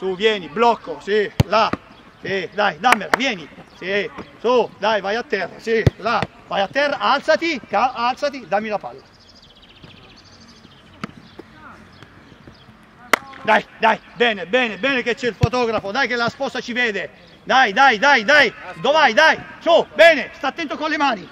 su, vieni, blocco, sì, là, sì, dai, dammela, vieni, sì, su, dai, vai a terra, sì, là, vai a terra, alzati, alzati, dammi la palla. Dai, dai, bene, bene, bene che c'è il fotografo, dai che la sposa ci vede. Dai, dai, dai, dai, dove vai, dai, su, bene, sta attento con le mani.